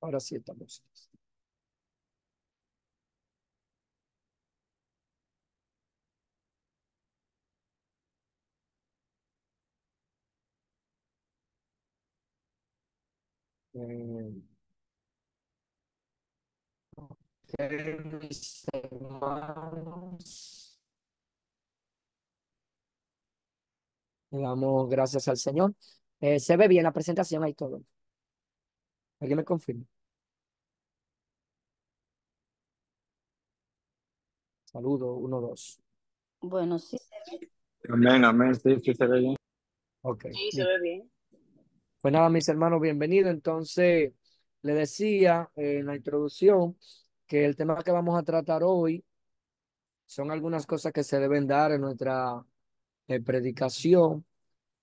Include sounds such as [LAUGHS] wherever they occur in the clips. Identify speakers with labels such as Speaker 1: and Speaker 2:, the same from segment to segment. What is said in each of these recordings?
Speaker 1: Ahora sí estamos. Mis hermanos. Le gracias al Señor. Eh, se ve bien la presentación ahí todo. ¿Alguien me confirma? Saludo, uno, dos.
Speaker 2: Bueno, sí,
Speaker 3: Amén, amén, sí, sí se ve bien.
Speaker 1: Ok.
Speaker 2: sí se ve bien.
Speaker 1: Pues nada, mis hermanos, bienvenidos. Entonces, le decía eh, en la introducción que el tema que vamos a tratar hoy son algunas cosas que se deben dar en nuestra eh, predicación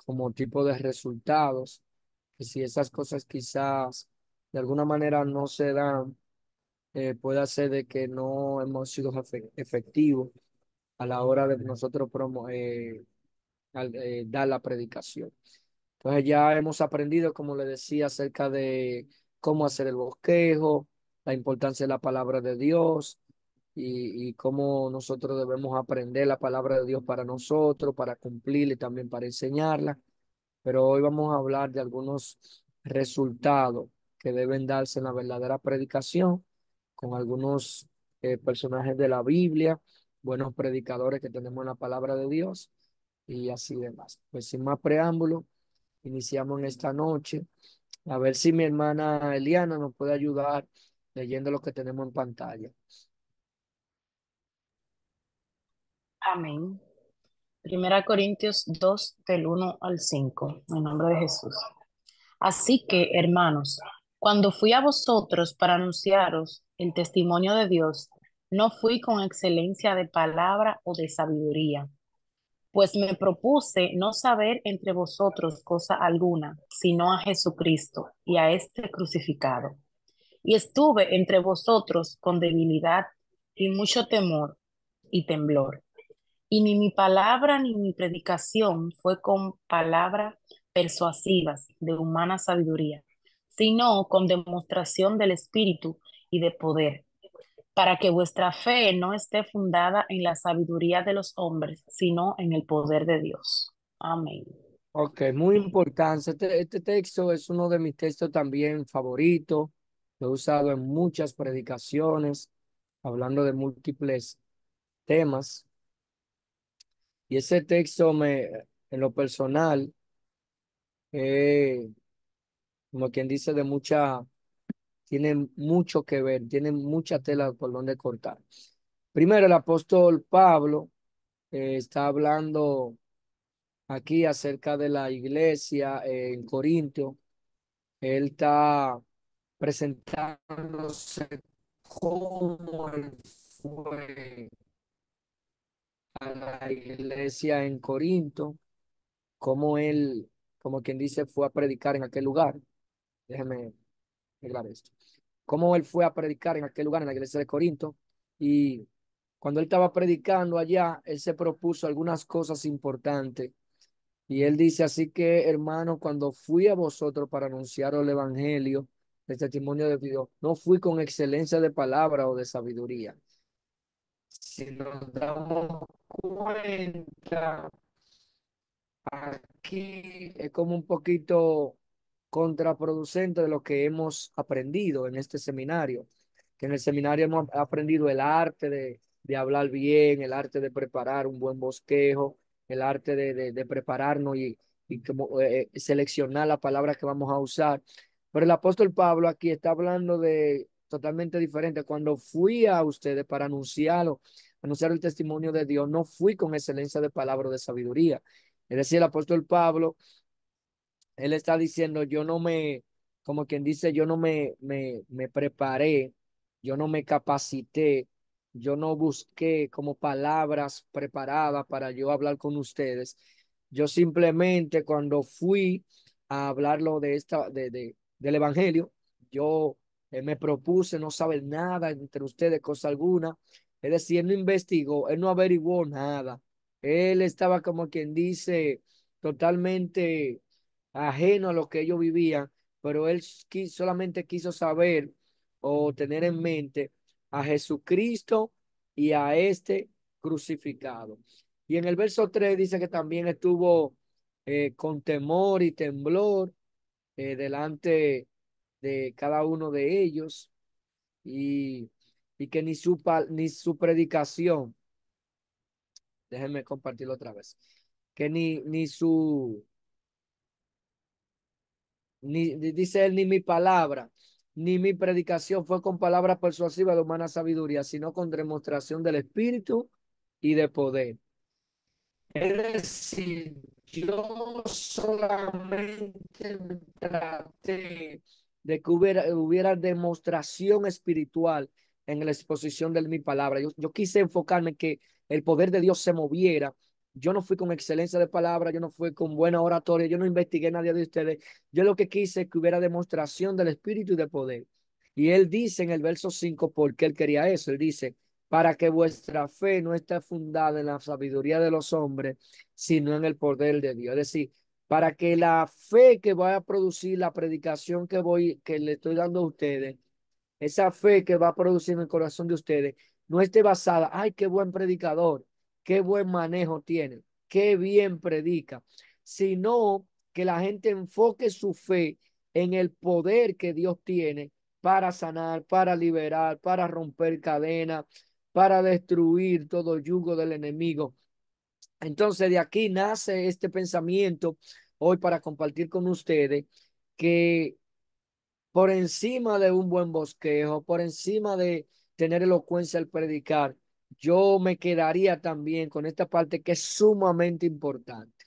Speaker 1: como tipo de resultados. Que si esas cosas quizás de alguna manera no se dan, eh, puede ser de que no hemos sido efe- efectivos a la hora de nosotros promo- eh, al- eh, dar la predicación. Entonces ya hemos aprendido, como le decía, acerca de cómo hacer el bosquejo, la importancia de la palabra de Dios y, y cómo nosotros debemos aprender la palabra de Dios para nosotros, para cumplirla y también para enseñarla. Pero hoy vamos a hablar de algunos resultados que deben darse en la verdadera predicación con algunos eh, personajes de la Biblia, buenos predicadores que tenemos en la palabra de Dios y así demás. Pues sin más preámbulo. Iniciamos en esta noche. A ver si mi hermana Eliana nos puede ayudar leyendo lo que tenemos en pantalla.
Speaker 2: Amén. Primera Corintios 2, del 1 al 5, en nombre de Jesús. Así que, hermanos, cuando fui a vosotros para anunciaros el testimonio de Dios, no fui con excelencia de palabra o de sabiduría, pues me propuse no saber entre vosotros cosa alguna, sino a Jesucristo y a este crucificado. Y estuve entre vosotros con debilidad y mucho temor y temblor. Y ni mi palabra ni mi predicación fue con palabras persuasivas de humana sabiduría, sino con demostración del Espíritu y de poder, para que vuestra fe no esté fundada en la sabiduría de los hombres, sino en el poder de Dios. Amén.
Speaker 1: Ok, muy importante. Este, este texto es uno de mis textos también favoritos. Lo he usado en muchas predicaciones, hablando de múltiples temas. Y ese texto me, en lo personal, eh, como quien dice, de mucha, tiene mucho que ver, tiene mucha tela por donde cortar. Primero, el apóstol Pablo eh, está hablando aquí acerca de la iglesia eh, en Corintio. Él está presentándose cómo él fue a la iglesia en Corinto, cómo él, como quien dice, fue a predicar en aquel lugar. Déjeme arreglar esto. Cómo él fue a predicar en aquel lugar, en la iglesia de Corinto, y cuando él estaba predicando allá, él se propuso algunas cosas importantes. Y él dice, así que hermano, cuando fui a vosotros para anunciar el evangelio, el testimonio de Dios, no fui con excelencia de palabra o de sabiduría. Si nos damos cuenta, aquí es como un poquito contraproducente de lo que hemos aprendido en este seminario, que en el seminario hemos aprendido el arte de, de hablar bien, el arte de preparar un buen bosquejo, el arte de, de, prepararnos y, y como, eh, seleccionar la palabra que vamos a usar. Pero el apóstol Pablo aquí está hablando de totalmente diferente. Cuando fui a ustedes para anunciarlo, anunciar el testimonio de Dios, no fui con excelencia de palabra o de sabiduría. Es decir, el apóstol Pablo, él está diciendo, yo no me, como quien dice, yo no me, me, me preparé, yo no me capacité, yo no busqué como palabras preparadas para yo hablar con ustedes. Yo simplemente cuando fui a hablarlo de esta, de, de, del evangelio, yo eh, me propuse no saber nada entre ustedes, cosa alguna. Es decir, no investigó, él no averiguó nada. Él estaba como quien dice totalmente ajeno a lo que ellos vivían, pero él solamente quiso saber o tener en mente a Jesucristo y a este crucificado. Y en el verso 3 dice que también estuvo eh, con temor y temblor eh, delante de cada uno de ellos y, y que ni su, ni su predicación, déjenme compartirlo otra vez, que ni, ni su, ni, dice él, ni mi palabra, ni mi predicación fue con palabra persuasiva de humana sabiduría, sino con demostración del Espíritu y de poder. Es decir, yo solamente traté de que hubiera, hubiera demostración espiritual en la exposición de mi palabra. Yo, yo quise enfocarme en que el poder de Dios se moviera yo no fui con excelencia de palabra, yo no fui con buena oratoria, yo no investigué a nadie de ustedes. Yo lo que quise es que hubiera demostración del Espíritu y de poder. Y él dice en el verso 5 por qué él quería eso. Él dice, para que vuestra fe no esté fundada en la sabiduría de los hombres, sino en el poder de Dios. Es decir, para que la fe que va a producir la predicación que voy, que le estoy dando a ustedes, esa fe que va a producir en el corazón de ustedes, no esté basada, ay, qué buen predicador, qué buen manejo tiene, qué bien predica, sino que la gente enfoque su fe en el poder que Dios tiene para sanar, para liberar, para romper cadenas, para destruir todo yugo del enemigo. Entonces de aquí nace este pensamiento hoy para compartir con ustedes que por encima de un buen bosquejo, por encima de tener elocuencia al predicar, yo me quedaría también con esta parte que es sumamente importante.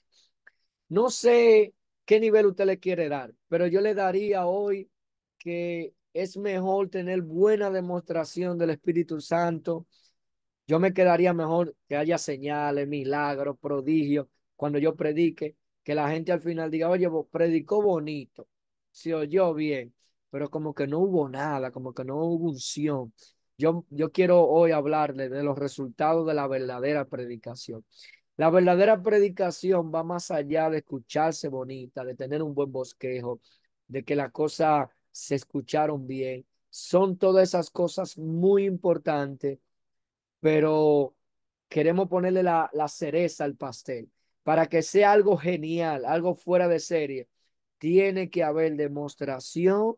Speaker 1: No sé qué nivel usted le quiere dar, pero yo le daría hoy que es mejor tener buena demostración del Espíritu Santo. Yo me quedaría mejor que haya señales, milagros, prodigios cuando yo predique, que la gente al final diga, oye, predicó bonito, se oyó bien, pero como que no hubo nada, como que no hubo unción. Yo, yo quiero hoy hablarle de los resultados de la verdadera predicación. La verdadera predicación va más allá de escucharse bonita, de tener un buen bosquejo, de que las cosas se escucharon bien. Son todas esas cosas muy importantes, pero queremos ponerle la, la cereza al pastel. Para que sea algo genial, algo fuera de serie, tiene que haber demostración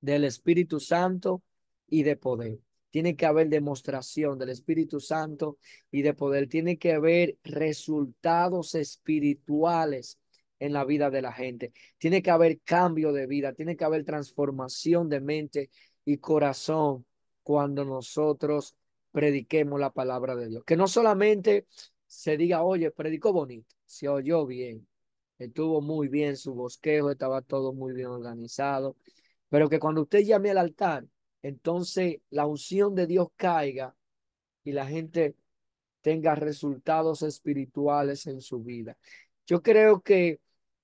Speaker 1: del Espíritu Santo y de poder. Tiene que haber demostración del Espíritu Santo y de poder. Tiene que haber resultados espirituales en la vida de la gente. Tiene que haber cambio de vida. Tiene que haber transformación de mente y corazón cuando nosotros prediquemos la palabra de Dios. Que no solamente se diga, oye, predicó bonito, se oyó bien, estuvo muy bien su bosquejo, estaba todo muy bien organizado, pero que cuando usted llame al altar, entonces la unción de Dios caiga y la gente tenga resultados espirituales en su vida. Yo creo que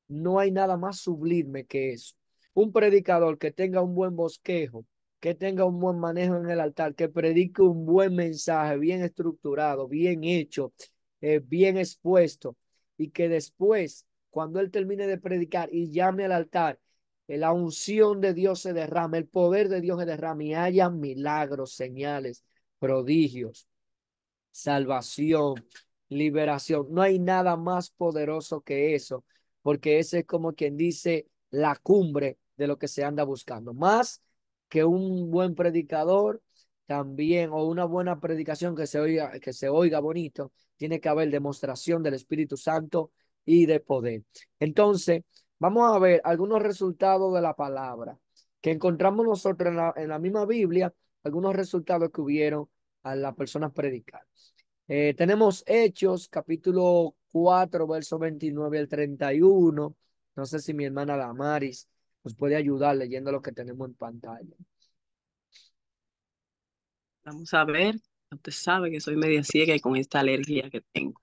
Speaker 1: no hay nada más sublime que eso. Un predicador que tenga un buen bosquejo, que tenga un buen manejo en el altar, que predique un buen mensaje, bien estructurado, bien hecho, eh, bien expuesto, y que después, cuando él termine de predicar y llame al altar, la unción de Dios se derrama, el poder de Dios se derrama y haya milagros, señales, prodigios, salvación, liberación. No hay nada más poderoso que eso, porque ese es como quien dice la cumbre de lo que se anda buscando. Más que un buen predicador también o una buena predicación que se oiga, que se oiga bonito, tiene que haber demostración del Espíritu Santo y de poder. Entonces, Vamos a ver algunos resultados de la palabra que encontramos nosotros en la, misma Biblia, algunos resultados que hubieron a las personas predicar. Eh, tenemos Hechos, capítulo 4, verso 29 al 31. No sé si mi hermana Damaris nos puede ayudar leyendo lo que tenemos en pantalla.
Speaker 4: Vamos a ver. Usted sabe que soy media ciega y con esta alergia que tengo.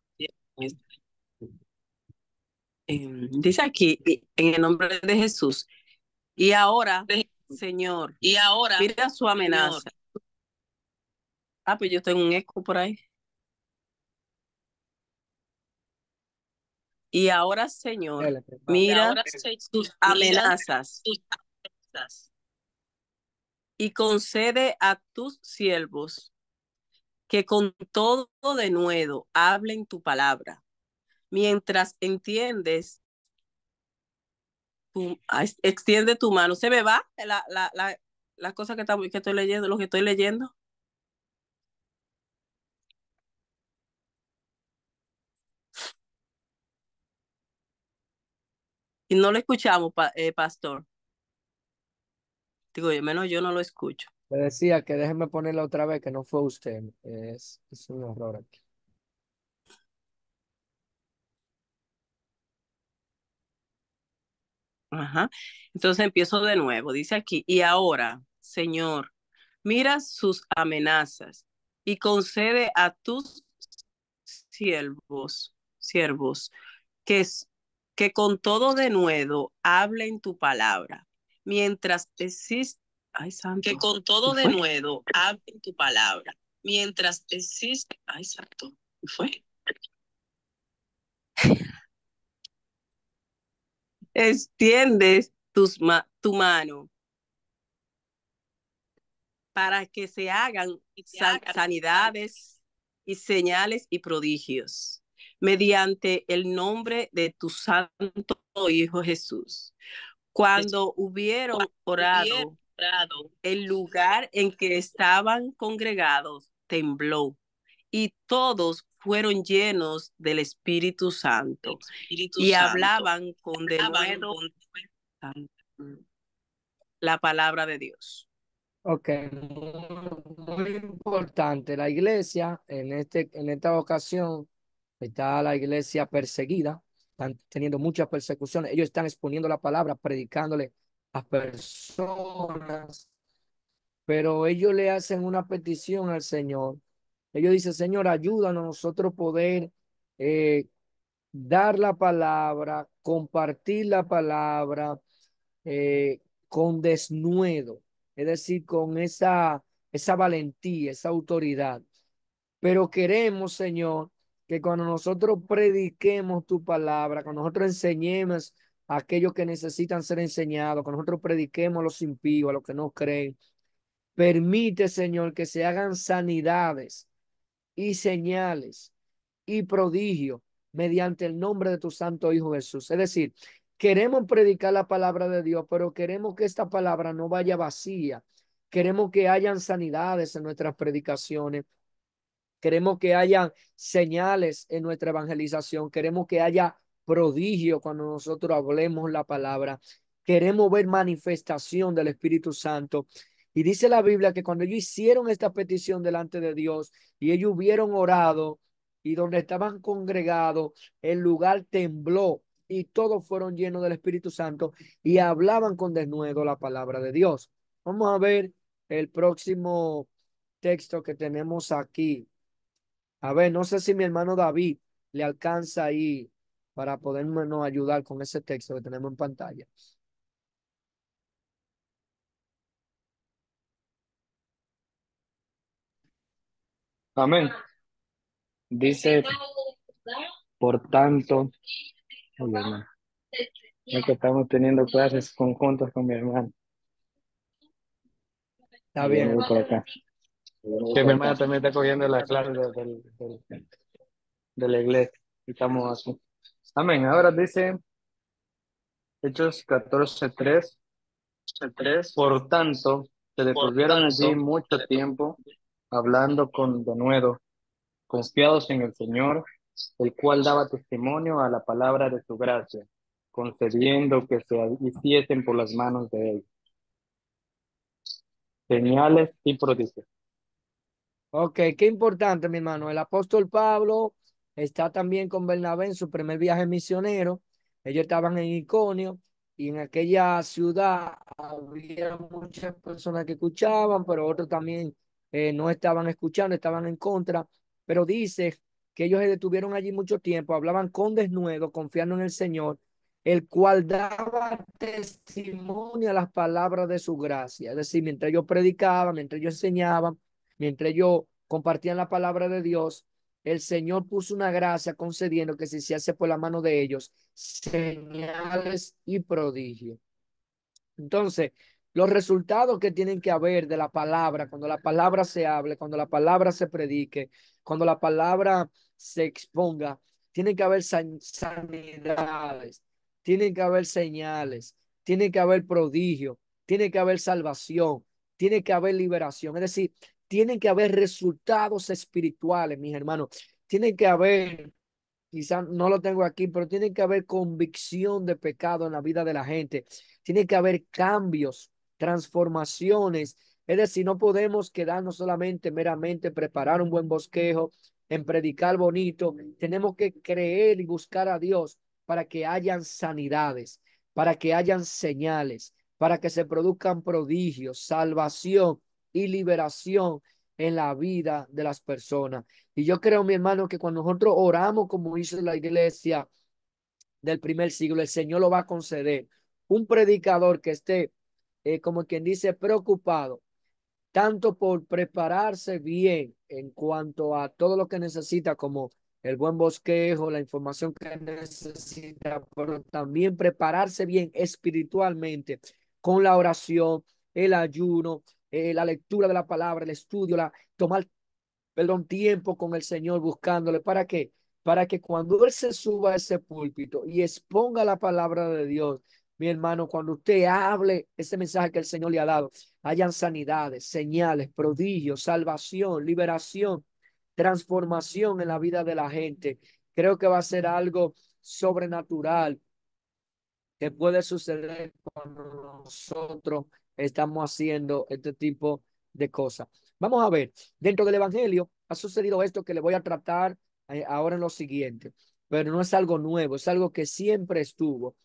Speaker 4: Em, dice aquí, en el nombre de Jesús. Y ahora, Señor, y ahora, mira su amenaza. Ah, pues yo tengo un eco por ahí. Y ahora, Señor,
Speaker 1: hermano.
Speaker 4: mira sus amenazas y concede a tus siervos que con todo de nuevo hablen tu palabra, mientras entiendes, extiende tu mano. ¿Se me va la, la, la, la cosa que, estamos- que estoy leyendo, lo que estoy leyendo? Y no lo escuchamos, pa- eh, pastor. Digo, yo menos yo no lo escucho.
Speaker 1: Le decía que déjeme ponerla otra vez, que no fue usted. Es, es un error aquí.
Speaker 4: Ajá. Entonces empiezo de nuevo. Dice aquí, y ahora, Señor, mira sus amenazas y concede a tus siervos, siervos, que, que con todo de nuevo hablen tu palabra, mientras existe, ay santo, que con todo de nuevo hablen tu palabra, mientras existe, ay santo, ¿qué fue? Extiendes tus ma- tu mano para que se hagan san- sanidades y señales y prodigios mediante el nombre de tu santo Hijo Jesús. Cuando hubieron orado, el lugar en que estaban congregados tembló y todos fueron llenos del Espíritu Santo y hablaban con denuedo la palabra de Dios.
Speaker 1: Ok, muy, muy importante. La iglesia, en, este, en esta ocasión, está la iglesia perseguida, están teniendo muchas persecuciones. Ellos están exponiendo la palabra, predicándole a personas, pero ellos le hacen una petición al Señor. Ellos dicen, Señor, ayúdanos a nosotros poder eh, dar la palabra, compartir la palabra eh, con desnudo, es decir, con esa, esa valentía, esa autoridad. Pero queremos, Señor, que cuando nosotros prediquemos tu palabra, cuando nosotros enseñemos a aquellos que necesitan ser enseñados, cuando nosotros prediquemos a los impíos, a los que no creen, permite, Señor, que se hagan sanidades y señales y prodigios mediante el nombre de tu santo Hijo Jesús. Es decir, queremos predicar la palabra de Dios, pero queremos que esta palabra no vaya vacía. Queremos que hayan sanidades en nuestras predicaciones. Queremos que haya señales en nuestra evangelización. Queremos que haya prodigio cuando nosotros hablemos la palabra. Queremos ver manifestación del Espíritu Santo. Y dice la Biblia que cuando ellos hicieron esta petición delante de Dios y ellos hubieron orado y donde estaban congregados, el lugar tembló y todos fueron llenos del Espíritu Santo y hablaban con desnudo la palabra de Dios. Vamos a ver el próximo texto que tenemos aquí. A ver, no sé si mi hermano David le alcanza ahí para podernos ayudar con ese texto que tenemos en pantalla.
Speaker 3: Amén. Dice, por tanto, Ay, hermano, es que estamos teniendo clases conjuntas con mi hermano.
Speaker 1: Está bien.
Speaker 3: voy por acá. Que mi hermano también está cogiendo las clases de, de la iglesia. Estamos así. Amén. Ahora dice Hechos 14:3. Por tanto, se detuvieron allí mucho tiempo hablando con denuedo, confiados en el Señor, el cual daba testimonio a la palabra de su gracia, concediendo que se hiciesen por las manos de él. Señales y prodigios.
Speaker 1: Ok, qué importante, mi hermano. El apóstol Pablo está también con Bernabé en su primer viaje misionero. Ellos estaban en Iconio y en aquella ciudad había muchas personas que escuchaban, pero otros también eh, no estaban escuchando, estaban en contra. Pero dice que ellos se detuvieron allí mucho tiempo, hablaban con desnudo, confiando en el Señor, el cual daba testimonio a las palabras de su gracia. Es decir, mientras ellos predicaban, mientras ellos enseñaban, mientras ellos compartían la palabra de Dios, el Señor puso una gracia concediendo que se hace por la mano de ellos, señales y prodigios. Entonces, los resultados que tienen que haber de la palabra, cuando la palabra se hable, cuando la palabra se predique, cuando la palabra se exponga, tienen que haber sanidades, tienen que haber señales, tiene que haber prodigio, tiene que haber salvación, tiene que haber liberación. Es decir, tienen que haber resultados espirituales, mis hermanos. Tiene que haber, quizás no lo tengo aquí, pero tiene que haber convicción de pecado en la vida de la gente. Tiene que haber cambios, transformaciones. Es decir, no podemos quedarnos solamente meramente preparar un buen bosquejo, en predicar bonito. Tenemos que creer y buscar a Dios para que hayan sanidades, para que hayan señales, para que se produzcan prodigios, salvación y liberación en la vida de las personas. Y yo creo, mi hermano, que cuando nosotros oramos como hizo la iglesia del primer siglo, el Señor lo va a conceder. Un predicador que esté, eh, como quien dice, preocupado, tanto por prepararse bien en cuanto a todo lo que necesita, como el buen bosquejo, la información que necesita, pero también prepararse bien espiritualmente con la oración, el ayuno, eh, la lectura de la palabra, el estudio, la, tomar, perdón, tiempo con el Señor buscándole. ¿Para qué? Para que cuando Él se suba a ese púlpito y exponga la palabra de Dios, mi hermano, cuando usted hable ese mensaje que el Señor le ha dado, hayan sanidades, señales, prodigios, salvación, liberación, transformación en la vida de la gente. Creo que va a ser algo sobrenatural que puede suceder cuando nosotros estamos haciendo este tipo de cosas. Vamos a ver, dentro del Evangelio ha sucedido esto que le voy a tratar eh, ahora en lo siguiente, pero no es algo nuevo, es algo que siempre estuvo,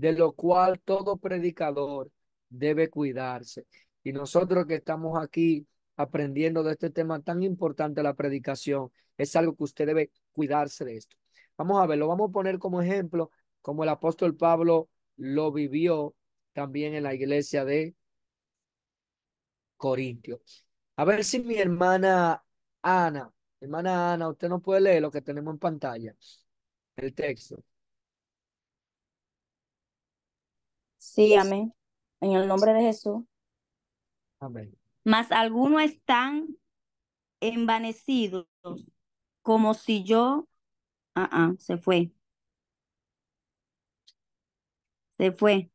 Speaker 1: de lo cual todo predicador debe cuidarse. Y nosotros que estamos aquí aprendiendo de este tema tan importante, la predicación, es algo que usted debe cuidarse de esto. Vamos a ver, lo vamos a poner como ejemplo, como el apóstol Pablo lo vivió también en la iglesia de Corintios. A ver si mi hermana Ana, hermana Ana, usted no puede leer lo que tenemos en pantalla, el texto.
Speaker 5: Sí, amén. En el nombre de Jesús.
Speaker 1: Amén.
Speaker 5: Mas algunos están envanecidos, como si yo, ah, ah, se fue. Se fue.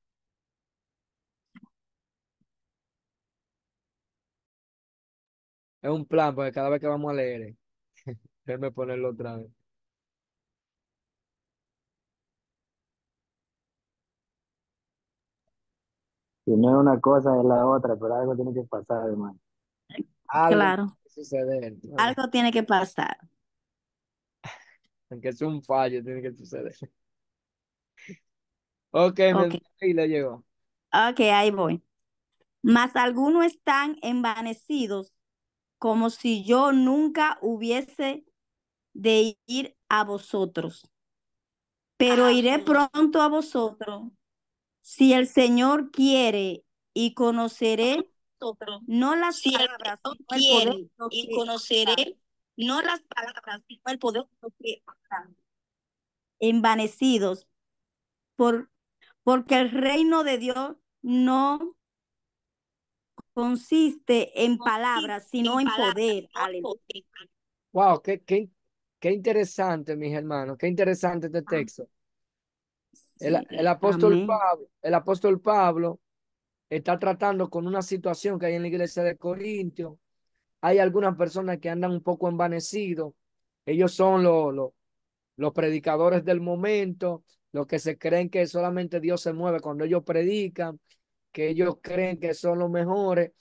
Speaker 1: Es un plan, porque cada vez que vamos a leer, [LAUGHS] déjeme ponerlo otra vez.
Speaker 3: Si no es una cosa, es la otra, pero algo tiene que pasar, hermano.
Speaker 1: Algo
Speaker 5: Claro,
Speaker 1: tiene que suceder. ¿no?
Speaker 5: algo tiene que pasar. [LAUGHS]
Speaker 1: Aunque es un fallo, tiene que suceder. [LAUGHS] Ok, le llegó.
Speaker 5: ok, ahí voy. Mas algunos están envanecidos, como si yo nunca hubiese de ir a vosotros. Pero iré pronto a vosotros, si el Señor quiere, y conoceré no las
Speaker 6: Si el
Speaker 5: palabras,
Speaker 6: Señor
Speaker 5: sino el poder
Speaker 6: quiere, y conoceré
Speaker 5: no las palabras, sino el poder que envanecidos, por, porque el reino de Dios no consiste en palabras, sino en poder.
Speaker 1: Wow, qué, qué, qué interesante, mis hermanos, qué interesante este texto. El, el apóstol. Pablo, el apóstol Pablo está tratando con una situación que hay en la iglesia de Corintios. Hay algunas personas que andan un poco envanecidos. Ellos son los, los, los predicadores del momento, los que se creen que solamente Dios se mueve cuando ellos predican, que ellos creen que son los mejores.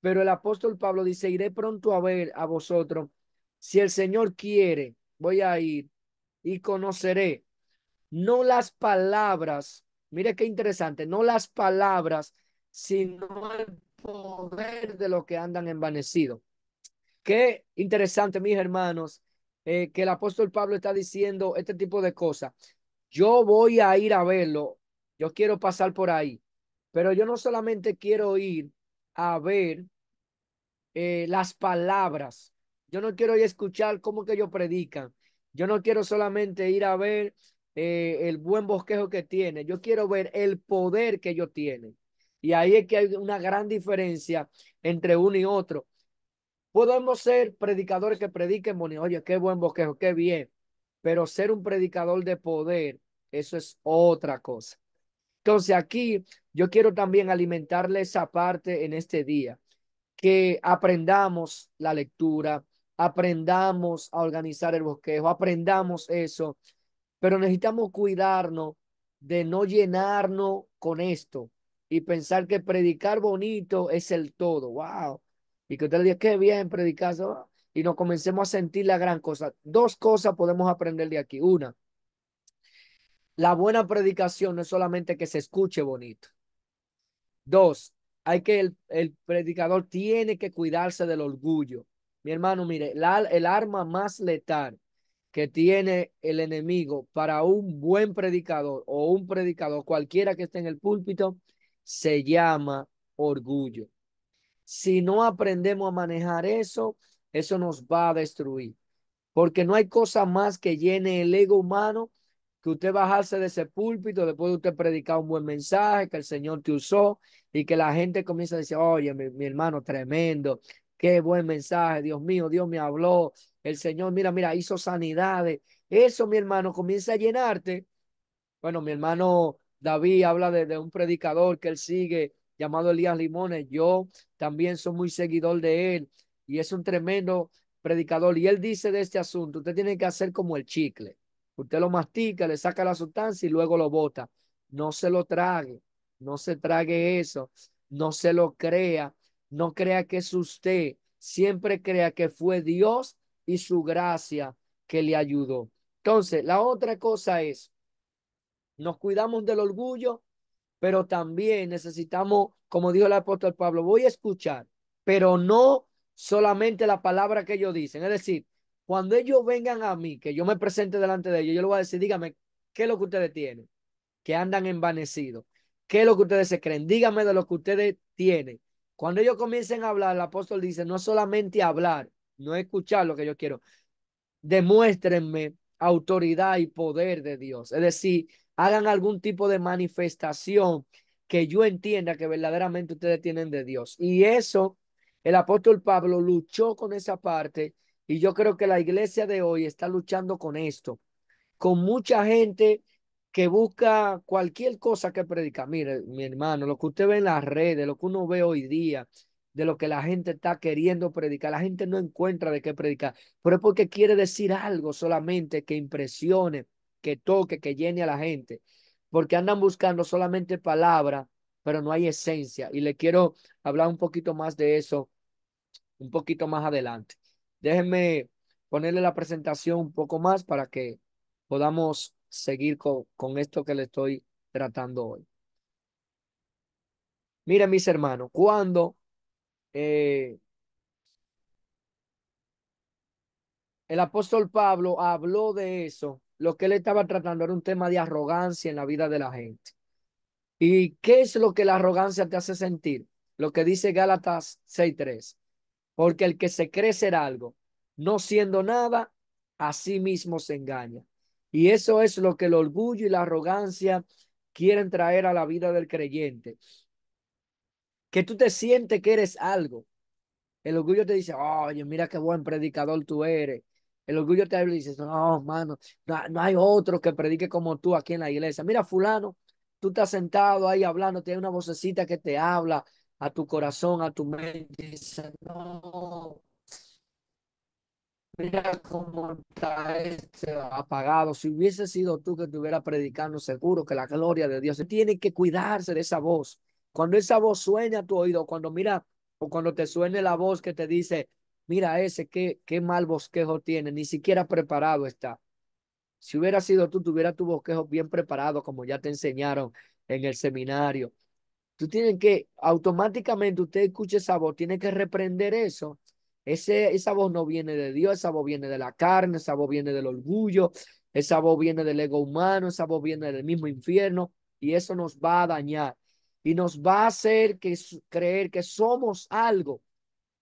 Speaker 1: Pero el apóstol Pablo dice, iré pronto a ver a vosotros. Si el Señor quiere, voy a ir y conoceré no las palabras, mire qué interesante, no las palabras, sino el poder de lo que andan envanecidos. Qué interesante, mis hermanos, eh, que el apóstol Pablo está diciendo este tipo de cosas. Yo voy a ir a verlo, yo quiero pasar por ahí, pero yo no solamente quiero ir a ver eh, las palabras, Yo no quiero ir a escuchar cómo que ellos predican. Yo no quiero solamente ir a ver eh, el buen bosquejo que tiene. Yo quiero ver el poder que ellos tienen. Y ahí es que hay una gran diferencia entre uno y otro. Podemos ser predicadores que prediquen. Oye, qué buen bosquejo, qué bien. Pero ser un predicador de poder, eso es otra cosa. Entonces aquí yo quiero también alimentarle esa parte en este día, que aprendamos la lectura, aprendamos a organizar el bosquejo, aprendamos eso, pero necesitamos cuidarnos de no llenarnos con esto y pensar que predicar bonito es el todo. Wow. Y que usted le diga, qué bien predicar y nos comencemos a sentir la gran cosa. Dos cosas podemos aprender de aquí. Una, la buena predicación no es solamente que se escuche bonito. Dos, hay que el, el predicador tiene que cuidarse del orgullo. Mi hermano, mire, la, el arma más letal que tiene el enemigo para un buen predicador o un predicador, cualquiera que esté en el púlpito, se llama orgullo. Si no aprendemos a manejar eso, eso nos va a destruir. Porque no hay cosa más que llene el ego humano que usted bajarse de ese púlpito, después de usted predicar un buen mensaje, que el Señor te usó y que la gente comienza a decir, oye, mi, mi hermano, tremendo, qué buen mensaje, Dios mío, Dios me habló, el Señor, mira, mira, hizo sanidades. Eso, mi hermano, comienza a llenarte. Bueno, mi hermano David habla de, de un predicador que él sigue llamado Elías Limones. Yo también soy muy seguidor de él y es un tremendo predicador. Y él dice de este asunto, usted tiene que hacer como el chicle. Usted lo mastica, le saca la sustancia y luego lo bota. No se lo trague, no se trague eso, no se lo crea, no crea que es usted, siempre crea que fue Dios y su gracia que le ayudó. Entonces, la otra cosa es, nos cuidamos del orgullo, pero también necesitamos, como dijo el apóstol Pablo, voy a escuchar, pero no solamente la palabra que ellos dicen. Es decir, cuando ellos vengan a mí, que yo me presente delante de ellos, yo les voy a decir, dígame, ¿qué es lo que ustedes tienen? Que andan envanecidos. ¿Qué es lo que ustedes se creen? Dígame de lo que ustedes tienen. Cuando ellos comiencen a hablar, el apóstol dice, no solamente hablar, no escuchar lo que yo quiero. Demuéstrenme autoridad y poder de Dios. Es decir, hagan algún tipo de manifestación que yo entienda que verdaderamente ustedes tienen de Dios. Y eso, el apóstol Pablo luchó con esa parte y yo creo que la iglesia de hoy está luchando con esto, con mucha gente que busca cualquier cosa que predicar. Mire, mi hermano, lo que usted ve en las redes, lo que uno ve hoy día, de lo que la gente está queriendo predicar. La gente no encuentra de qué predicar, pero es porque quiere decir algo solamente que impresione, que toque, que llene a la gente, porque andan buscando solamente palabra, pero no hay esencia. Y le quiero hablar un poquito más de eso un poquito más adelante. Déjenme ponerle la presentación un poco más para que podamos seguir con, con esto que le estoy tratando hoy. Miren, mis hermanos, cuando eh, el apóstol Pablo habló de eso, lo que él estaba tratando era un tema de arrogancia en la vida de la gente. ¿Y qué es lo que la arrogancia te hace sentir? Lo que dice Gálatas 6.3. Porque el que se cree ser algo, no siendo nada, a sí mismo se engaña. Y eso es lo que el orgullo y la arrogancia quieren traer a la vida del creyente que tú te sientes que eres algo. El orgullo te dice, oye, mira qué buen predicador tú eres. El orgullo te habla y dices, no, mano, no, no, hay otro que predique como tú aquí en la iglesia. Mira, fulano, tú estás sentado ahí hablando, tienes una vocecita que te habla a tu corazón, a tu mente. Y dices, no, mira cómo está este apagado. Si hubiese sido tú que estuviera predicando, seguro que la gloria de Dios se tiene que cuidarse de esa voz. Cuando esa voz suena a tu oído, cuando mira, o cuando te suene la voz que te dice, mira ese, qué, qué mal bosquejo tiene, ni siquiera preparado está. Si hubiera sido tú, tuviera tu bosquejo bien preparado, como ya te enseñaron en el seminario. Tú tienes que, automáticamente, usted escucha esa voz, tiene que reprender eso. Ese, esa voz no viene de Dios, esa voz viene de la carne, esa voz viene del orgullo, esa voz viene del ego humano, esa voz viene del mismo infierno y eso nos va a dañar y nos va a hacer creer que somos algo.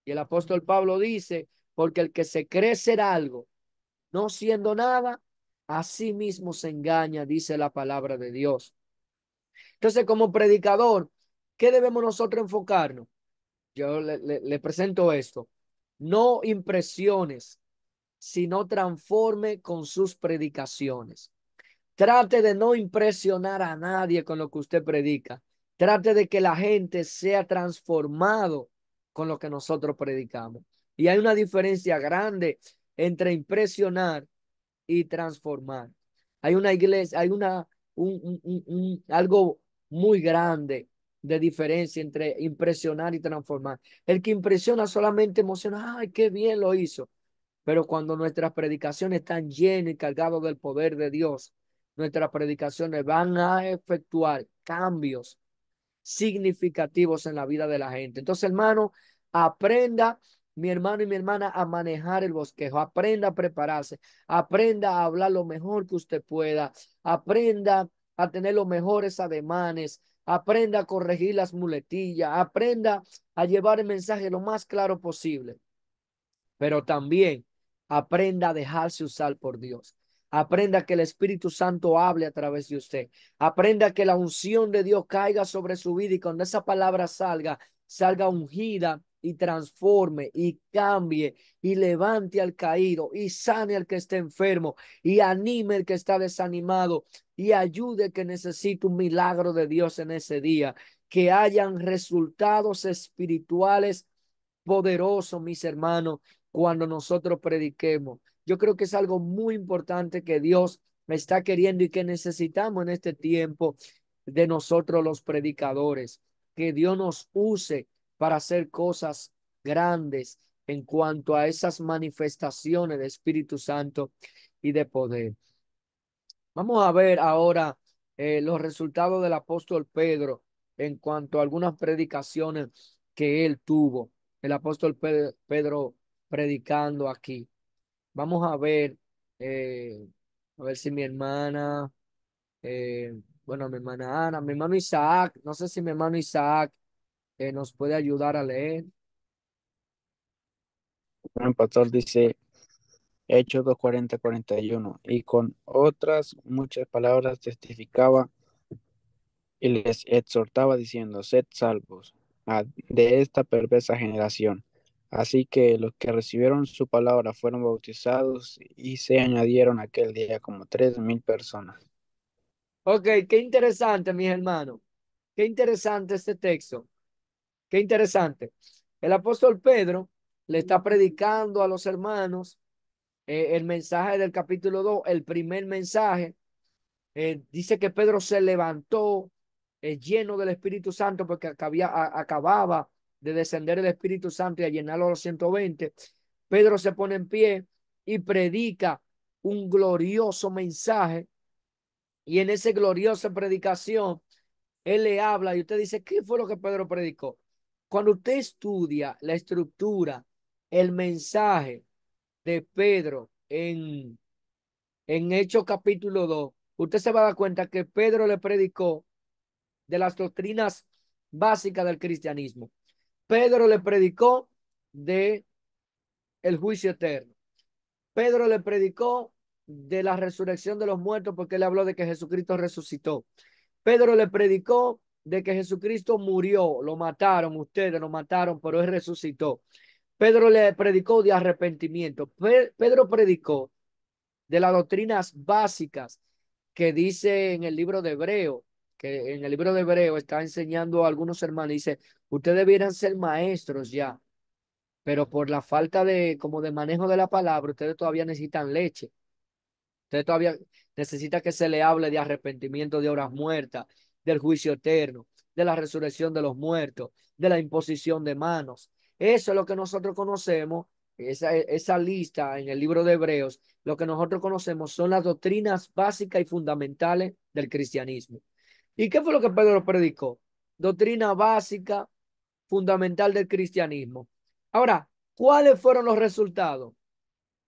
Speaker 1: Y el apóstol Pablo dice, porque el que se cree ser algo, no siendo nada, a sí mismo se engaña, dice la palabra de Dios. Entonces, como predicador, ¿qué debemos nosotros enfocarnos? Yo le presento esto. No impresiones, sino transforme con sus predicaciones. Trate de no impresionar a nadie con lo que usted predica. Trate de que la gente sea transformado con lo que nosotros predicamos. Y hay una diferencia grande entre impresionar y transformar. Hay una iglesia, hay una, un, un, un, algo muy grande de diferencia entre impresionar y transformar. El que impresiona solamente emociona, ay, qué bien lo hizo. Pero cuando nuestras predicaciones están llenas y cargadas del poder de Dios, nuestras predicaciones van a efectuar cambios significativos en la vida de la gente. Entonces, hermano, aprenda, mi hermano y mi hermana, a manejar el bosquejo, aprenda a prepararse, aprenda a hablar lo mejor que usted pueda, aprenda a tener los mejores ademanes, aprenda a corregir las muletillas, aprenda a llevar el mensaje lo más claro posible, pero también aprenda a dejarse usar por Dios. Aprenda que el Espíritu Santo hable a través de usted. Aprenda que la unción de Dios caiga sobre su vida y cuando esa palabra salga, salga ungida y transforme y cambie y levante al caído y sane al que esté enfermo y anime al que está desanimado y ayude que necesite un milagro de Dios en ese día. Que hayan resultados espirituales poderosos, mis hermanos, cuando nosotros prediquemos. Yo creo que es algo muy importante que Dios me está queriendo y que necesitamos en este tiempo de nosotros los predicadores, que Dios nos use para hacer cosas grandes en cuanto a esas manifestaciones de Espíritu Santo y de poder. Vamos a ver ahora eh, los resultados del apóstol Pedro en cuanto a algunas predicaciones que él tuvo. El apóstol Pedro, predicando aquí. Vamos a ver, eh, a ver si mi hermana, eh, bueno, mi hermana Ana, mi hermano Isaac, no sé si mi hermano Isaac eh, nos puede ayudar a leer.
Speaker 6: El pastor dice Hechos 2.40, 41, y con otras muchas palabras testificaba y les exhortaba diciendo, sed salvos de esta perversa generación. Así que los que recibieron su palabra fueron bautizados y se añadieron aquel día como tres mil personas.
Speaker 1: Ok, qué interesante, mis hermanos. Qué interesante este texto. Qué interesante. El apóstol Pedro le está predicando a los hermanos eh, el mensaje del capítulo 2, el primer mensaje. Eh, dice que Pedro se levantó eh, lleno del Espíritu Santo porque acababa de descender el Espíritu Santo y a llenarlo a los 120, Pedro se pone en pie y predica un glorioso mensaje. Y en esa gloriosa predicación, él le habla y usted dice, ¿qué fue lo que Pedro predicó? Cuando usted estudia la estructura, el mensaje de Pedro en, en Hechos capítulo 2, usted se va a dar cuenta que Pedro le predicó de las doctrinas básicas del cristianismo. Pedro le predicó de el juicio eterno. Pedro le predicó de la resurrección de los muertos porque él habló de que Jesucristo resucitó. Pedro le predicó de que Jesucristo murió, lo mataron, ustedes lo mataron, pero él resucitó. Pedro le predicó de arrepentimiento. Pedro predicó de las doctrinas básicas que dice en el libro de Hebreo, que en el libro de Hebreo está enseñando a algunos hermanos, dice, ustedes debieran ser maestros ya, pero por la falta de, como de manejo de la palabra, ustedes todavía necesitan leche. Ustedes todavía necesitan que se le hable de arrepentimiento de horas muertas, del juicio eterno, de la resurrección de los muertos, de la imposición de manos. Eso es lo que nosotros conocemos, esa, lista en el libro de Hebreos, lo que nosotros conocemos son las doctrinas básicas y fundamentales del cristianismo. ¿Y qué fue lo que Pedro predicó? Doctrina básica, fundamental del cristianismo. Ahora, ¿cuáles fueron los resultados?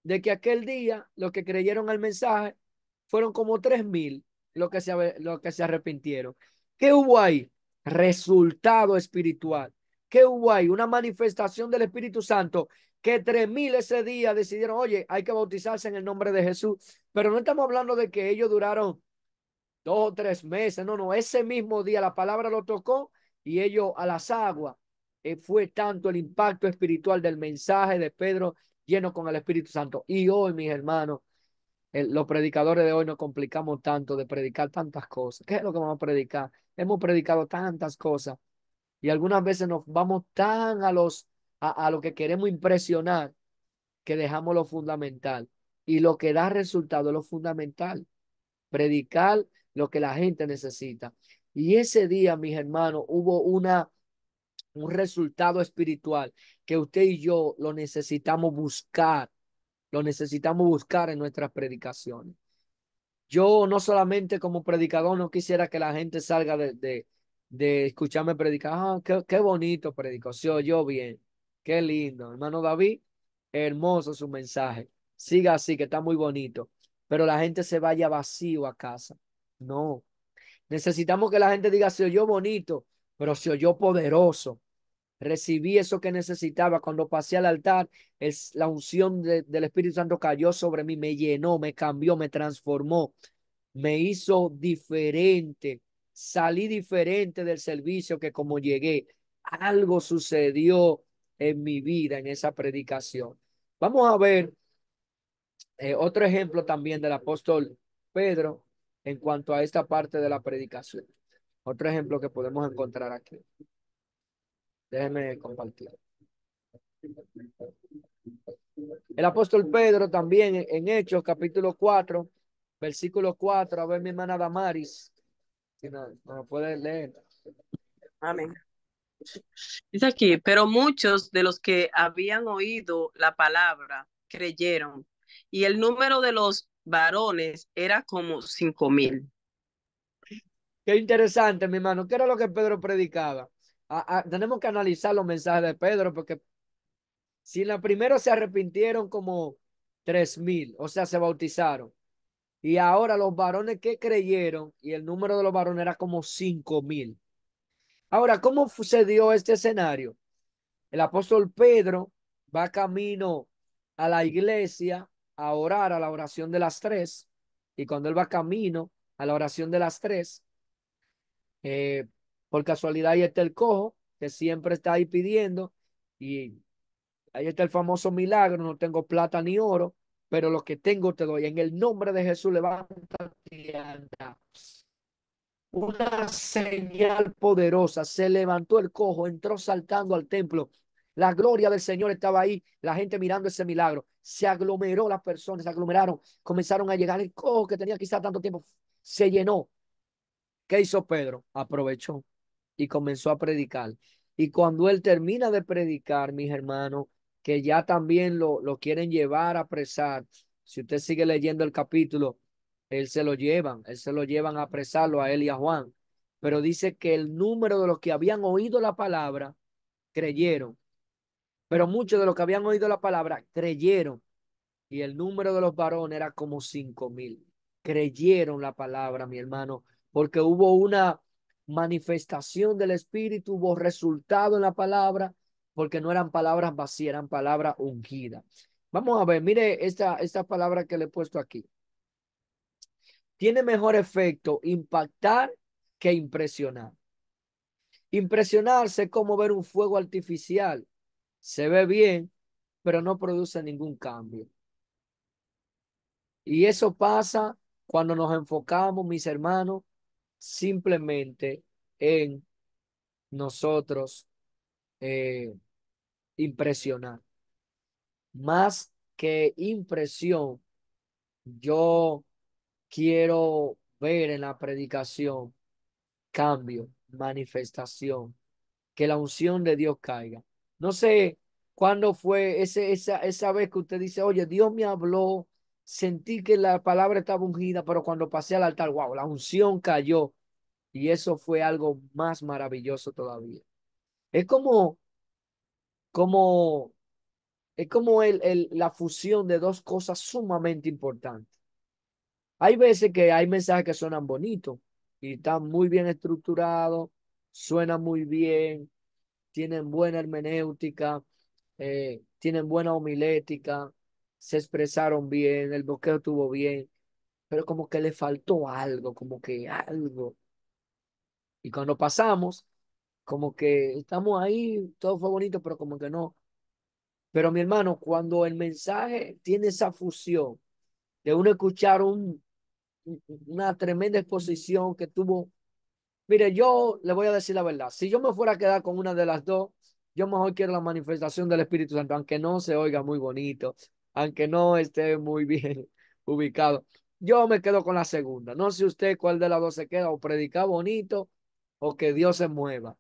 Speaker 1: De que aquel día los que creyeron al mensaje fueron como tres mil los que, se, que se arrepintieron. ¿Qué hubo ahí? Resultado espiritual. ¿Qué hubo ahí? Una manifestación del Espíritu Santo que tres mil ese día decidieron, oye, hay que bautizarse en el nombre de Jesús. Pero no estamos hablando de que ellos duraron dos o tres meses. No, no, ese mismo día la palabra lo tocó y ellos a las aguas. Eh, fue tanto el impacto espiritual del mensaje de Pedro lleno con el Espíritu Santo. Y hoy, mis hermanos, los predicadores de hoy nos complicamos tanto de predicar tantas cosas. ¿Qué es lo que vamos a predicar? Hemos predicado tantas cosas y algunas veces nos vamos tan a los a, a lo que queremos impresionar que dejamos lo fundamental. Y lo que da resultado es lo fundamental. Predicar lo que la gente necesita. Y ese día, mis hermanos, hubo una, un resultado espiritual que usted y yo lo necesitamos buscar, lo necesitamos buscar en nuestras predicaciones. Yo no solamente como predicador no quisiera que la gente salga de, de, escucharme predicar, ah, qué, qué bonito predicó, se oyó bien, qué lindo, hermano David, hermoso su mensaje, siga así, que está muy bonito, pero la gente se vaya vacío a casa. No. Necesitamos que la gente diga, se oyó bonito, pero se oyó poderoso. Recibí eso que necesitaba. Cuando pasé al altar, es, la unción de, del Espíritu Santo cayó sobre mí, me llenó, me cambió, me transformó, me hizo diferente. Salí diferente del servicio que como llegué. Algo sucedió en mi vida en esa predicación. Vamos a ver eh, otro ejemplo también del apóstol Pedro en cuanto a esta parte de la predicación. Otro ejemplo que podemos encontrar aquí. Déjenme compartir. El apóstol Pedro también en Hechos capítulo 4, versículo 4, a ver mi hermana Damaris, si no, no puede leer.
Speaker 4: Amén. Dice aquí, pero muchos de los que habían oído la palabra creyeron, y el número de los varones era como cinco mil.
Speaker 1: Qué interesante, mi hermano. ¿Qué era lo que Pedro predicaba? Tenemos que analizar los mensajes de Pedro porque si en la primera se arrepintieron como tres mil, o sea, se bautizaron. Y ahora los varones que creyeron y el número de los varones era como cinco mil. Ahora, ¿cómo se dio este escenario? El apóstol Pedro va camino a la iglesia a orar a la oración de las tres. Y cuando él va camino a la oración de las tres, eh, por casualidad ahí está el cojo, que siempre está ahí pidiendo. Y ahí está el famoso milagro, no tengo plata ni oro, pero lo que tengo te doy. En el nombre de Jesús, anda. Una señal poderosa, se levantó el cojo, entró saltando al templo la gloria del Señor estaba ahí, la gente mirando ese milagro. Se aglomeró las personas, se aglomeraron, comenzaron a llegar el cojo que tenía quizá tanto tiempo, se llenó. ¿Qué hizo Pedro? Aprovechó y comenzó a predicar. Y cuando él termina de predicar, mis hermanos, que ya también lo, lo quieren llevar a apresar, si usted sigue leyendo el capítulo, él se lo llevan, él se lo llevan a apresarlo a él y a Juan. Pero dice que el número de los que habían oído la palabra creyeron pero muchos de los que habían oído la palabra creyeron y el número de los varones era como cinco mil. Creyeron la palabra, mi hermano, porque hubo una manifestación del Espíritu, hubo resultado en la palabra, porque no eran palabras vacías, eran palabras ungidas. Vamos a ver, mire esta, esta palabra que le he puesto aquí. Tiene mejor efecto impactar que impresionar. Impresionarse es como ver un fuego artificial se ve bien, pero no produce ningún cambio. Y eso pasa cuando nos enfocamos, mis hermanos, simplemente en nosotros eh, impresionar. Más que impresión, yo quiero ver en la predicación cambio, manifestación, que la unción de Dios caiga. No sé cuándo fue ese, esa, esa vez que usted dice, oye, Dios me habló, sentí que la palabra estaba ungida, pero cuando pasé al altar, wow, la unción cayó. Y eso fue algo más maravilloso todavía. Es como, como, es como el, el, la fusión de dos cosas sumamente importantes. Hay veces que hay mensajes que suenan bonitos y están muy bien estructurados, suenan muy bien, tienen buena hermenéutica, eh, tienen buena homilética, se expresaron bien, el boqueo estuvo bien, pero como que le faltó algo, como que algo. Y cuando pasamos, como que estamos ahí, todo fue bonito, pero como que no. Pero mi hermano, cuando el mensaje tiene esa fusión de uno escuchar un, una tremenda exposición que tuvo, mire, yo le voy a decir la verdad, si yo me fuera a quedar con una de las dos, yo mejor quiero la manifestación del Espíritu Santo, aunque no se oiga muy bonito, aunque no esté muy bien [LAUGHS] ubicado. Yo me quedo con la segunda. No sé usted cuál de las dos se queda, o predicar bonito o que Dios se mueva.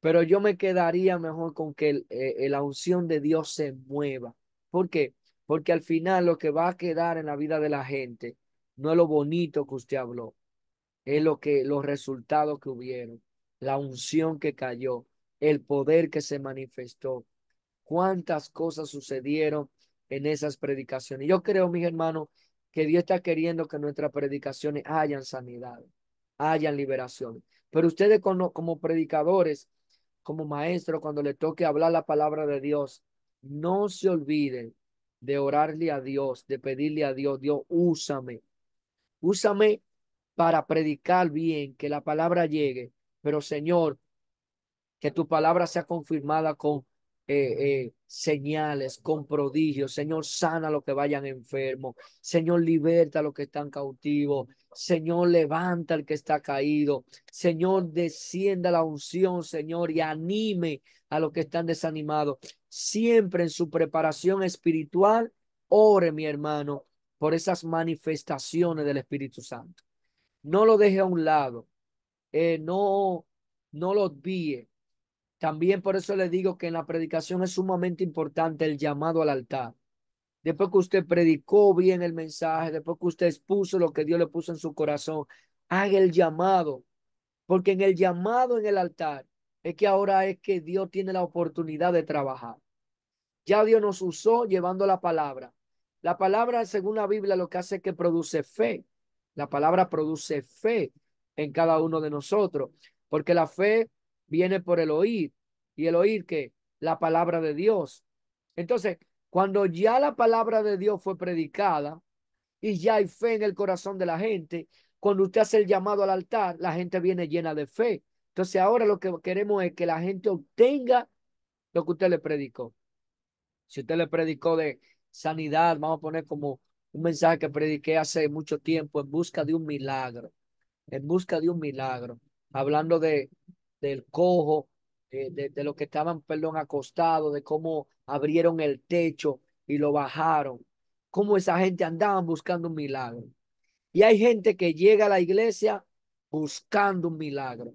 Speaker 1: Pero yo me quedaría mejor con que eh, la unción de Dios se mueva. ¿Por qué? Porque al final lo que va a quedar en la vida de la gente no es lo bonito que usted habló, es lo que los resultados que hubieron, la unción que cayó, el poder que se manifestó. Cuántas cosas sucedieron en esas predicaciones. Yo creo, mis hermanos, que Dios está queriendo que nuestras predicaciones hayan sanidad, hayan liberación. Pero ustedes como, predicadores, como maestros, cuando le toque hablar la palabra de Dios, no se olviden de orarle a Dios, de pedirle a Dios, Dios, úsame, úsame para predicar bien, que la palabra llegue, pero Señor, que tu palabra sea confirmada con eh, eh, señales, con prodigios. Señor, sana a los que vayan enfermos. Señor, liberta a los que están cautivos. Señor, levanta al que está caído. Señor, descienda la unción, Señor, y anime a los que están desanimados. Siempre en su preparación espiritual, ore, mi hermano, por esas manifestaciones del Espíritu Santo. No lo deje a un lado. Eh, no, no lo odvíe. También por eso le digo que en la predicación es sumamente importante el llamado al altar. Después que usted predicó bien el mensaje, después que usted expuso lo que Dios le puso en su corazón, haga el llamado. Porque en el llamado en el altar es que ahora es que Dios tiene la oportunidad de trabajar. Ya Dios nos usó llevando la palabra. La palabra, según la Biblia, lo que hace es que produce fe. La palabra produce fe en cada uno de nosotros, porque la fe viene por el oír. ¿Y el oír que La palabra de Dios. Entonces, cuando ya la palabra de Dios fue predicada y ya hay fe en el corazón de la gente, cuando usted hace el llamado al altar, la gente viene llena de fe. Entonces, ahora lo que queremos es que la gente obtenga lo que usted le predicó. Si usted le predicó de sanidad, vamos a poner como un mensaje que prediqué hace mucho tiempo en busca de un milagro, en busca de un milagro, hablando de del cojo, de, de, los que estaban, perdón, acostados, de cómo abrieron el techo y lo bajaron, cómo esa gente andaba buscando un milagro. Y hay gente que llega a la iglesia buscando un milagro,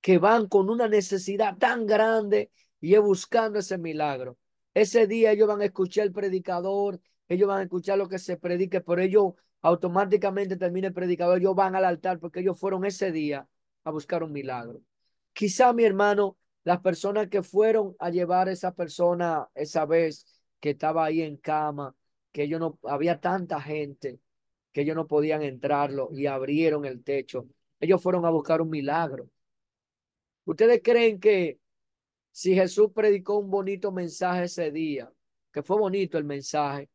Speaker 1: que van con una necesidad tan grande y es buscando ese milagro. Ese día ellos van a escuchar el predicador, ellos van a escuchar lo que se predique, pero ellos automáticamente termina el predicador, ellos van al altar porque ellos fueron ese día a buscar un milagro. Quizá, mi hermano, las personas que fueron a llevar a esa persona esa vez que estaba ahí en cama, que ellos no, había tanta gente que ellos no podían entrarlo y abrieron el techo. Ellos fueron a buscar un milagro. ¿Ustedes creen que si Jesús predicó un bonito mensaje ese día, que fue bonito el mensaje,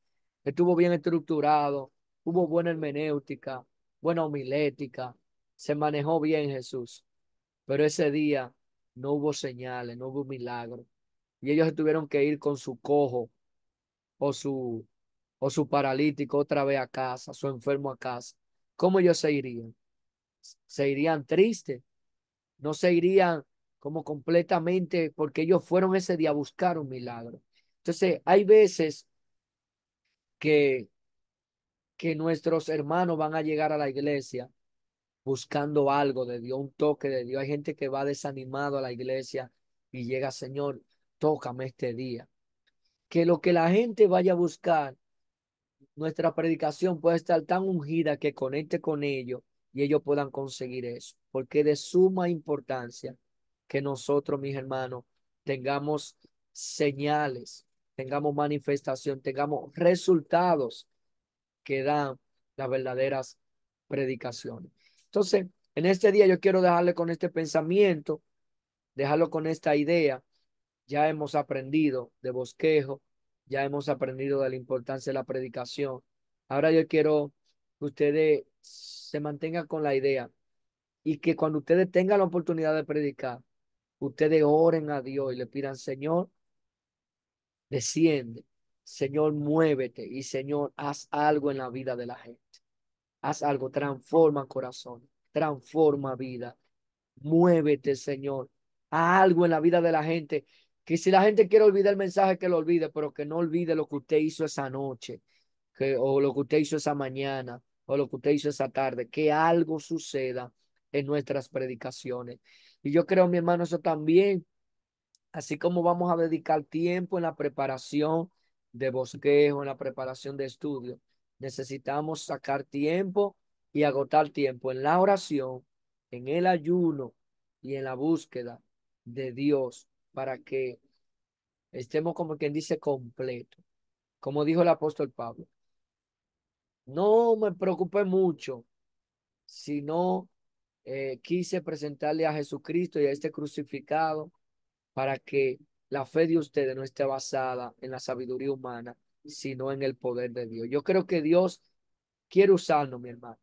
Speaker 1: estuvo bien estructurado, hubo buena hermenéutica, buena homilética, se manejó bien Jesús? Pero ese día no hubo señales, no hubo milagro. Y ellos tuvieron que ir con su cojo o su, o su paralítico otra vez a casa, su enfermo a casa. ¿Cómo ellos se irían? Se irían tristes. No se irían como completamente porque ellos fueron ese día a buscar un milagro. Entonces, hay veces que, que nuestros hermanos van a llegar a la iglesia buscando algo de Dios, un toque de Dios. Hay gente que va desanimado a la iglesia y llega, Señor, tócame este día. Que lo que la gente vaya a buscar, nuestra predicación puede estar tan ungida que conecte con ellos y ellos puedan conseguir eso. Porque es de suma importancia que nosotros, mis hermanos, tengamos señales, tengamos manifestación, tengamos resultados que dan las verdaderas predicaciones. Entonces, en este día yo quiero dejarle con este pensamiento, dejarlo con esta idea ya hemos aprendido de bosquejo, ya hemos aprendido de la importancia de la predicación. Ahora yo quiero que ustedes se mantengan con la idea y que cuando ustedes tengan la oportunidad de predicar, ustedes oren a Dios y le pidan, Señor, desciende, Señor, muévete y Señor, haz algo en la vida de la gente. Haz algo, transforma corazón, transforma vida. Muévete, Señor. Algo en la vida de la gente. Que si la gente quiere olvidar el mensaje, que lo olvide, pero que no olvide lo que usted hizo esa noche, que, o lo que usted hizo esa mañana, o lo que usted hizo esa tarde. Que algo suceda en nuestras predicaciones. Y yo creo, mi hermano, eso también, así como vamos a dedicar tiempo en la preparación de bosquejo, en la preparación de estudio, necesitamos sacar tiempo y agotar tiempo en la oración, en el ayuno y en la búsqueda de Dios para que estemos como quien dice completo. Como dijo el apóstol Pablo, no me preocupé mucho, sino eh, quise presentarle a Jesucristo y a este crucificado para que la fe de ustedes no esté basada en la sabiduría humana, sino en el poder de Dios. Yo creo que Dios quiere usarnos, mi hermano.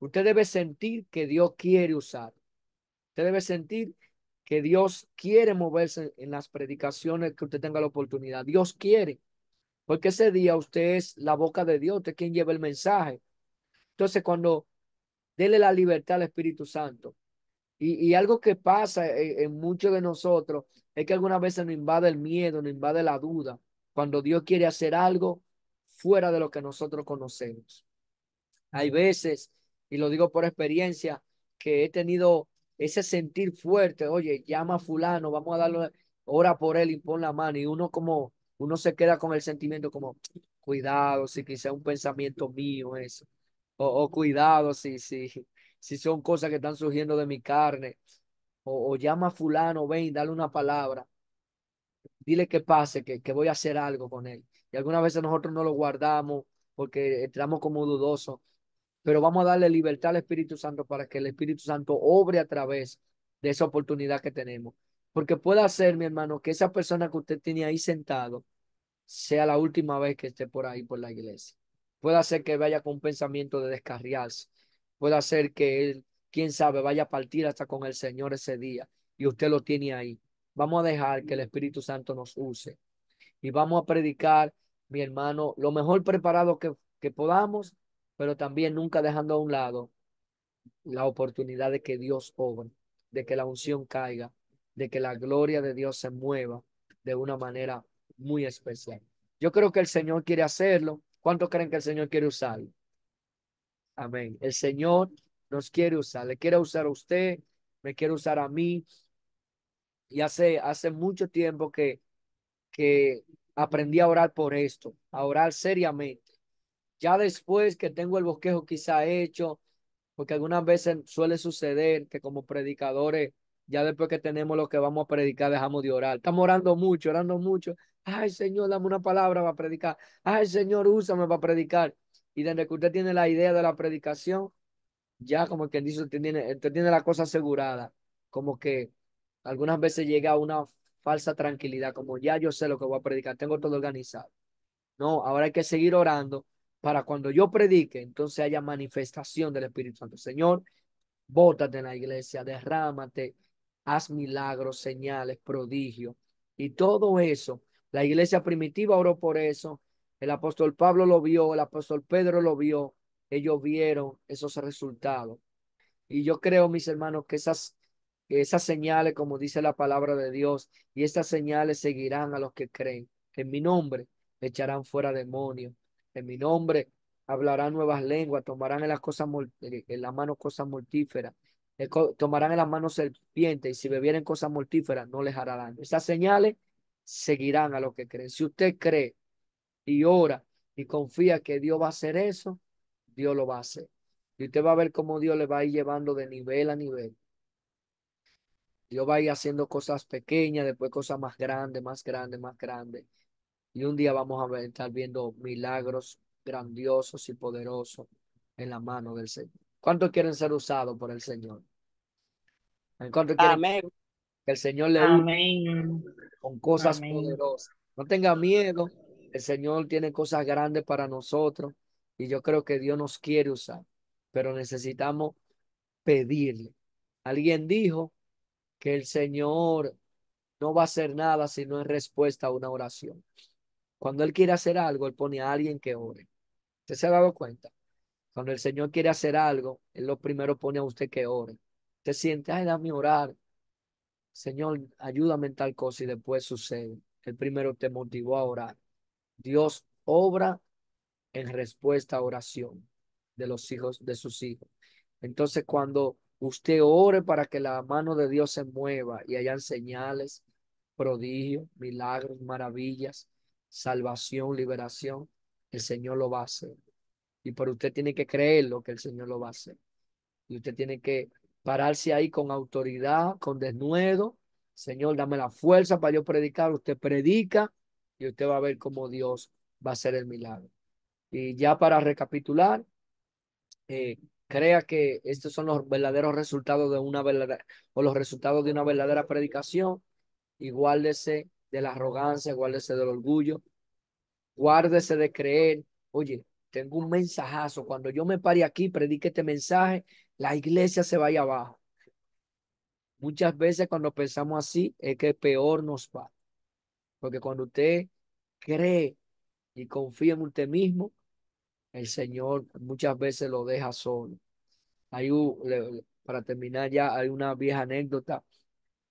Speaker 1: Usted debe sentir que Dios quiere usar. Usted debe sentir que Dios quiere moverse en las predicaciones que usted tenga la oportunidad. Dios quiere, porque ese día usted es la boca de Dios, usted es quien lleva el mensaje. Entonces, cuando dele la libertad al Espíritu Santo. Y, y algo que pasa en, en muchos de nosotros es que algunas veces nos invade el miedo, nos invade la duda, cuando Dios quiere hacer algo fuera de lo que nosotros conocemos. Hay veces, y lo digo por experiencia, que he tenido ese sentir fuerte, oye, llama a fulano, vamos a darle, ora por él y pon la mano, y uno como, uno se queda con el sentimiento como, cuidado, si quizá un pensamiento mío eso, o, o cuidado si, si, si son cosas que están surgiendo de mi carne, o, o llama a fulano, ven, dale una palabra, dile que pase, que, que voy a hacer algo con él. Y algunas veces nosotros no lo guardamos porque entramos como dudosos, pero vamos a darle libertad al Espíritu Santo para que el Espíritu Santo obre a través de esa oportunidad que tenemos. Porque puede ser, mi hermano, que esa persona que usted tiene ahí sentado sea la última vez que esté por ahí por la iglesia. Puede ser que vaya con un pensamiento de descarriarse. Puede ser que él, quién sabe, vaya a partir hasta con el Señor ese día y usted lo tiene ahí. Vamos a dejar que el Espíritu Santo nos use y vamos a predicar, mi hermano, lo mejor preparado que, que podamos, pero también nunca dejando a un lado la oportunidad de que Dios obre, de que la unción caiga, de que la gloria de Dios se mueva de una manera muy especial. Yo creo que el Señor quiere hacerlo. ¿Cuántos creen que el Señor quiere usarlo? Amén. El Señor nos quiere usar. Le quiere usar a usted, me quiere usar a mí. Y hace, hace mucho tiempo que, que aprendí a orar por esto, a orar seriamente. Ya después que tengo el bosquejo quizá hecho, porque algunas veces suele suceder que como predicadores, ya después que tenemos lo que vamos a predicar, dejamos de orar. Estamos orando mucho, orando mucho. Ay, Señor, dame una palabra para predicar. Ay, Señor, úsame para predicar. Y desde que usted tiene la idea de la predicación, ya como quien dice, usted tiene, usted tiene la cosa asegurada. Como que algunas veces llega una falsa tranquilidad, como ya yo sé lo que voy a predicar, tengo todo organizado. No, ahora hay que seguir orando para cuando yo predique, entonces haya manifestación del Espíritu Santo. Señor, bótate en la iglesia, derrámate, haz milagros, señales, prodigios. Y todo eso, la iglesia primitiva oró por eso, el apóstol Pablo lo vio, el apóstol Pedro lo vio, ellos vieron esos resultados. Y yo creo, mis hermanos, que esas, esas señales, como dice la palabra de Dios, y estas señales seguirán a los que creen. En mi nombre echarán fuera demonios. En mi nombre hablarán nuevas lenguas, tomarán en las cosas en la mano cosas mortíferas, tomarán en las manos serpientes y si bebieren cosas mortíferas no les hará daño. Esas señales seguirán a los que creen. Si usted cree y ora y confía que Dios va a hacer eso, Dios lo va a hacer. Y usted va a ver cómo Dios le va a ir llevando de nivel a nivel. Dios va a ir haciendo cosas pequeñas, después cosas más grandes, más grandes, más grandes. Y un día vamos a estar viendo milagros grandiosos y poderosos en la mano del Señor. ¿Cuántos quieren ser usados por el Señor? ¿Cuántos quieren,
Speaker 4: Amén.
Speaker 1: Que el Señor le
Speaker 2: Amén.
Speaker 1: con cosas
Speaker 2: Amén.
Speaker 1: poderosas. No tenga miedo, el Señor tiene cosas grandes para nosotros y yo creo que Dios nos quiere usar, pero necesitamos pedirle. Alguien dijo que el Señor no va a hacer nada si no es respuesta a una oración. Cuando Él quiere hacer algo, Él pone a alguien que ore. ¿Usted se ha dado cuenta? Cuando el Señor quiere hacer algo, Él lo primero pone a usted que ore. Usted siente, ay, dame orar. Señor, ayúdame en tal cosa y después sucede. El primero te motivó a orar. Dios obra en respuesta a oración de los hijos de sus hijos. Entonces, cuando usted ore para que la mano de Dios se mueva y hayan señales, prodigios, milagros, maravillas, salvación, liberación, el Señor lo va a hacer. Y pero usted tiene que creer lo que el Señor lo va a hacer. Y usted tiene que pararse ahí con autoridad, con desnudo. Señor, dame la fuerza para yo predicar. Usted predica y usted va a ver cómo Dios va a hacer el milagro. Y ya para recapitular, eh, crea que estos son los verdaderos resultados de una verdadera, o los resultados de una verdadera predicación. Y guárdese de la arrogancia, guárdese del orgullo, guárdese de creer, oye, tengo un mensajazo, cuando yo me pare aquí, predique este mensaje, la iglesia se vaya abajo. Muchas veces cuando pensamos así es que peor nos va. Porque cuando usted cree y confía en usted mismo, el Señor muchas veces lo deja solo. Hay un, para terminar ya, hay una vieja anécdota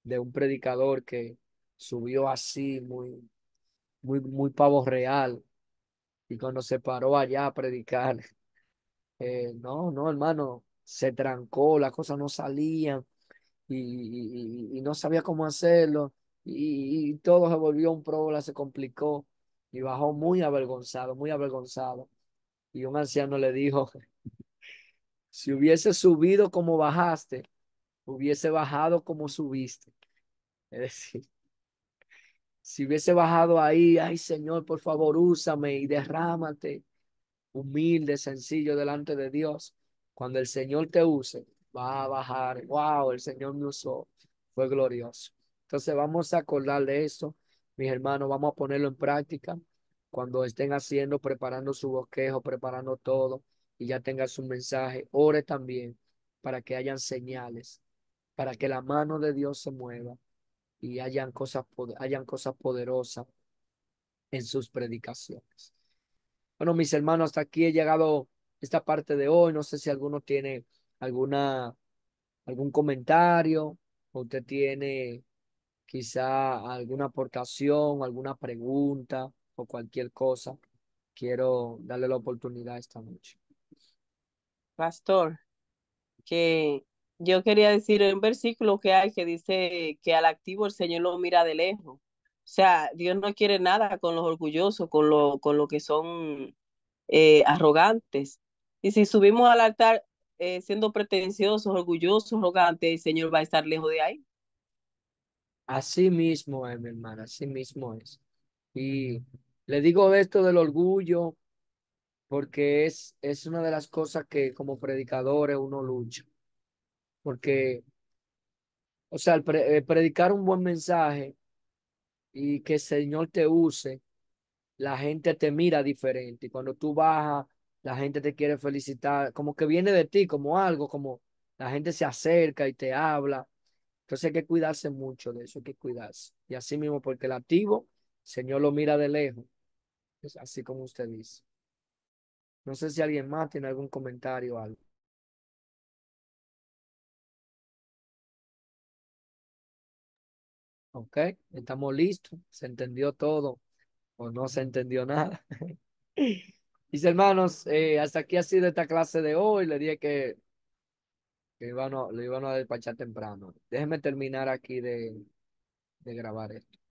Speaker 1: de un predicador que subió así, muy, muy, muy pavo real. Y cuando se paró allá a predicar, [LAUGHS] eh, no, no, hermano, se trancó, las cosas no salían y, no sabía cómo hacerlo. Y, y, todo se volvió un problema, se complicó y bajó muy avergonzado, muy avergonzado. Y un anciano le dijo, si hubiese subido como bajaste, hubiese bajado como subiste. Es decir, si hubiese bajado ahí, ay Señor, por favor, úsame y derrámate, humilde, sencillo delante de Dios. Cuando el Señor te use, va a bajar. Wow, el Señor me usó. Fue glorioso. Entonces vamos a acordar de eso, mis hermanos, vamos a ponerlo en práctica. Cuando estén haciendo, preparando su bosquejo, preparando todo y ya tenga su mensaje, ore también para que hayan señales, para que la mano de Dios se mueva y hayan cosas, hayan cosas poderosas en sus predicaciones. Bueno, mis hermanos, hasta aquí he llegado esta parte de hoy. No sé si alguno tiene alguna, algún comentario, o usted tiene quizá alguna aportación, alguna pregunta o cualquier cosa. Quiero darle la oportunidad esta noche.
Speaker 4: Pastor, que yo quería decir un versículo que hay que dice que al activo el Señor lo mira de lejos. O sea, Dios no quiere nada con los orgullosos, con lo, con lo que son eh, arrogantes. Y si subimos al altar eh, siendo pretenciosos, orgullosos, arrogantes, el Señor va a estar lejos de ahí.
Speaker 1: Así mismo es, mi hermana, así mismo es. Y le digo esto del orgullo porque es, es una de las cosas que como predicadores uno lucha. Porque, o sea, el, el predicar un buen mensaje y que el Señor te use, la gente te mira diferente. Y cuando tú bajas, la gente te quiere felicitar, como que viene de ti, como algo, como la gente se acerca y te habla. Entonces hay que cuidarse mucho de eso, hay que cuidarse. Y así mismo, porque el activo, Señor lo mira de lejos. Es así como usted dice. No sé si alguien más tiene algún comentario o algo. Ok, estamos listos. Se entendió todo o no se entendió nada. [LAUGHS] Mis hermanos, eh, hasta aquí ha sido esta clase de hoy. Le dije que, que iban a, lo iban a despachar temprano. Déjenme terminar aquí de, de grabar esto.